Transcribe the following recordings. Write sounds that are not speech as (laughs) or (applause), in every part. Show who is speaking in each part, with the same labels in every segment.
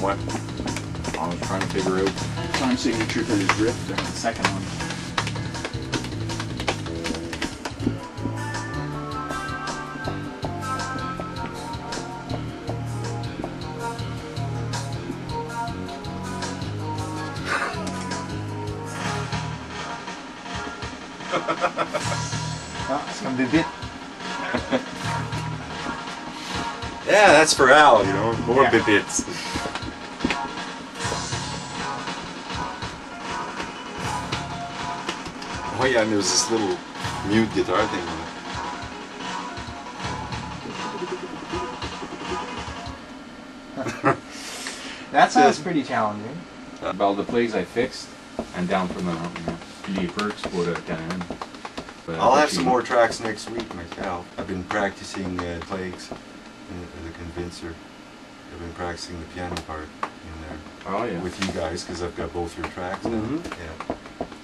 Speaker 1: what?
Speaker 2: I was trying to figure out time signature to his riff there, the second one. (laughs)
Speaker 3: Ah, c'est comme des bits.
Speaker 1: Yeah, that's for Al, you know, more
Speaker 2: Yeah.
Speaker 1: bits. Oh yeah, and there's this little mute guitar thing. on (laughs) it.
Speaker 3: That sounds pretty challenging.
Speaker 2: Well, the plays I fixed and down from the mountain. Julie Perks put it down. But
Speaker 1: I'll have some more tracks next week myself. I've been practicing uh, plagues in the convincer. I've been practicing the piano part in there
Speaker 2: Oh yeah.
Speaker 1: with you guys because I've got both your tracks now.
Speaker 2: Mhm.
Speaker 1: Yeah.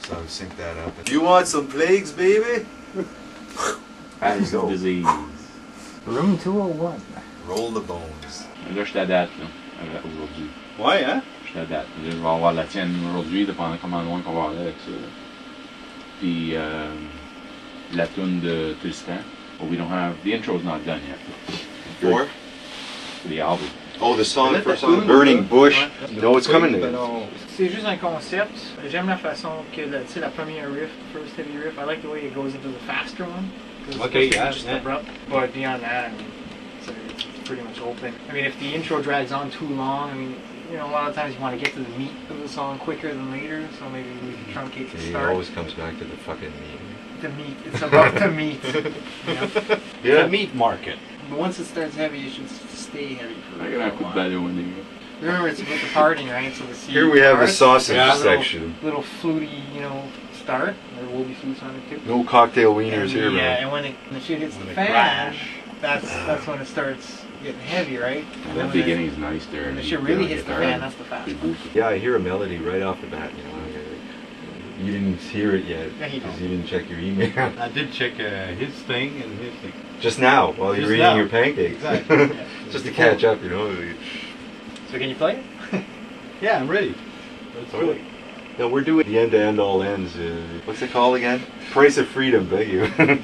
Speaker 1: So I've that up. You want some plagues, baby?
Speaker 2: That's
Speaker 1: you go.
Speaker 2: disease.
Speaker 3: Room 201.
Speaker 1: Roll the bones.
Speaker 2: Là, je suis date, là, aujourd'hui.
Speaker 1: Ouais, hein?
Speaker 2: Je suis date. Je vais avoir la tienne aujourd'hui, dépendant comment loin qu'on va aller avec ça. là. Puis, euh, la tune de Tristan. But we don't have, the intro's not done yet.
Speaker 1: Four?
Speaker 2: For the album.
Speaker 1: Oh, the song,
Speaker 4: Let
Speaker 1: first song, Burning. Bush.
Speaker 4: Ouais.
Speaker 1: No, it's coming.
Speaker 4: Ben non.
Speaker 5: Oh, c'est juste un concept. J'aime la façon que la, tu sais, la première riff, first heavy riff, I like the way it goes into the faster one.
Speaker 4: Okay,
Speaker 5: supposed to be
Speaker 4: yeah,
Speaker 5: just
Speaker 4: yeah.
Speaker 5: abrupt. But beyond that, I mean, it's, it's pretty much open. I mean, if the intro drags on too long, I mean, you know, a lot of times you want to get to the meat of the song quicker than later, so maybe we can truncate the
Speaker 1: He
Speaker 5: start.
Speaker 1: always comes back to the fucking meat.
Speaker 5: The meat. It's about the meat. (laughs) you know?
Speaker 4: The meat market.
Speaker 5: But once it starts heavy, it should s- stay heavy
Speaker 2: I'm gonna have
Speaker 5: while.
Speaker 2: to better when they
Speaker 5: Remember, it's about the parting, right? So the C
Speaker 1: Here we have the
Speaker 5: chorus,
Speaker 1: sausage
Speaker 4: Yeah.
Speaker 1: section.
Speaker 5: little fluty, you know, start. There will be flutes on it too.
Speaker 1: No cocktail wieners
Speaker 5: And
Speaker 1: here,
Speaker 5: the, uh,
Speaker 1: man.
Speaker 5: and when, it, when the shit hits
Speaker 4: When
Speaker 5: the
Speaker 4: it
Speaker 5: fan,
Speaker 4: crash.
Speaker 5: that's that's when it starts getting heavy, right? And
Speaker 2: That
Speaker 5: when it-
Speaker 2: beginning's nice there.
Speaker 5: When the
Speaker 2: and
Speaker 5: shit
Speaker 2: you
Speaker 5: really
Speaker 2: get
Speaker 5: hits the
Speaker 2: guitar
Speaker 5: fan, that's the fast
Speaker 2: big
Speaker 5: one.
Speaker 1: Yeah, I hear a melody right off the bat, you know. You didn't hear it yet because you didn't check your email. (laughs)
Speaker 4: I did check uh, his thing and his thing.
Speaker 1: Just now, while you're
Speaker 4: Just
Speaker 1: eating
Speaker 4: now.
Speaker 1: your pancakes.
Speaker 4: Exactly. (laughs)
Speaker 5: Yeah.
Speaker 1: Just to catch up, you know.
Speaker 5: So can you play it? (laughs)
Speaker 4: Yeah, I'm ready. Let's do it.
Speaker 1: No, we're doing the end-to-end all ends. Uh, what's it called again? Price of Freedom, thank you.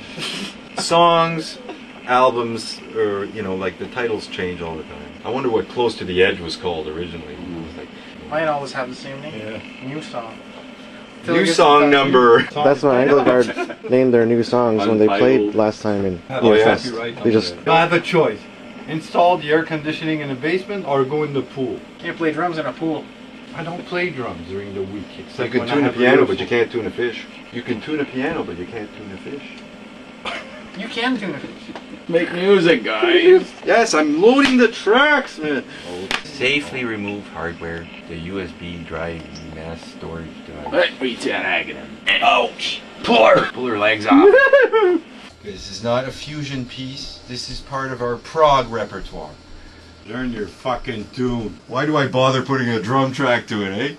Speaker 1: Songs, albums, or you know, like the titles change all the time. I wonder what Close to the Edge was called originally. It was like
Speaker 5: Mine always have the same name.
Speaker 4: Yeah.
Speaker 5: New song. Till it
Speaker 1: new
Speaker 5: gets
Speaker 1: song number.
Speaker 6: That's what Guard named their new songs when they played last time in
Speaker 1: Oh, yeah.
Speaker 6: Fest.
Speaker 4: Copyright
Speaker 6: They just
Speaker 4: I have a choice. Install the air conditioning in the basement or go in the pool.
Speaker 5: Can't play drums in a pool.
Speaker 4: I don't play drums during the week.
Speaker 1: You can tune a piano, but you can't tune a fish. You can tune a piano, but you can't tune a fish.
Speaker 5: You can tune a fish.
Speaker 2: Make music, guys.
Speaker 1: Yes, I'm loading the tracks, man.
Speaker 7: Oh, Safely remove hardware, the USB drive, mass storage device.
Speaker 2: Hey, what you tagging him?
Speaker 7: Ouch! Pull her! Pull her legs off. (laughs)
Speaker 1: This is not a fusion piece. This is part of our prog repertoire.
Speaker 4: Learn your fucking tune.
Speaker 1: Why do I bother putting a drum track to it, eh?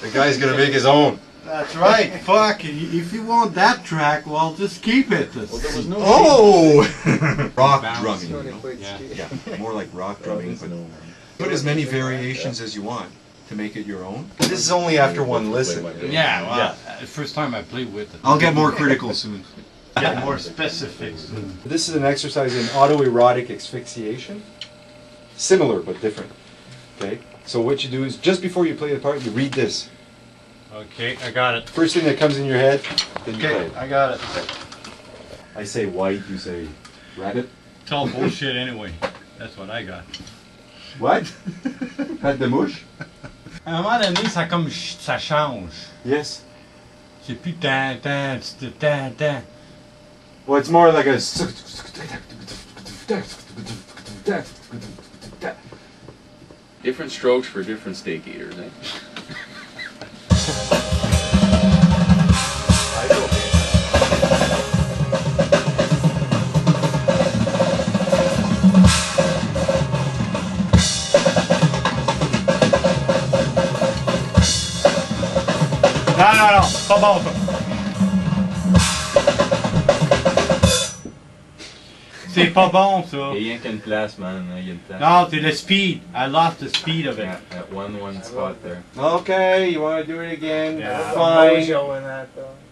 Speaker 1: The guy's gonna make his own.
Speaker 4: That's right. (laughs) Fuck. If you want that track, well, just keep it.
Speaker 2: Well, there was no
Speaker 1: Oh! (laughs) rock drumming. you know?
Speaker 4: Yeah.
Speaker 1: Yeah, more like rock drumming. But put as many variations as you want to make it your own. This is only after one listen.
Speaker 4: Yeah, well, uh, first time I played with it.
Speaker 1: I'll get more critical soon. (laughs)
Speaker 4: Get more specifics.
Speaker 1: This is an exercise in autoerotic asphyxiation. Similar but different. Okay? So what you do is just before you play the part, you read this.
Speaker 4: Okay, I got it.
Speaker 1: First thing that comes in your head, then you play
Speaker 4: Okay,
Speaker 1: it.
Speaker 4: I got it.
Speaker 1: I say white, you say rabbit.
Speaker 4: It's all bullshit anyway. That's what I got.
Speaker 1: What? (laughs) Pat de mouche?
Speaker 4: À un moment donné, ça comme ça change.
Speaker 1: Yes.
Speaker 4: C'est plus tan tan, c'est tan tan.
Speaker 1: Well, it's more like a.
Speaker 2: Different strokes for different steak eaters, eh?
Speaker 4: Non, non, non, pas bon ça. C'est pas bon, ça.
Speaker 2: Il y a rien qu'une place, man. Il y a une place.
Speaker 4: No, c'est the speed. I lost the speed of it.
Speaker 2: Yeah, at one one spot there.
Speaker 1: Okay, you want to do it again?
Speaker 4: Yeah.
Speaker 5: I'm always
Speaker 1: Fine.
Speaker 5: yelling that though.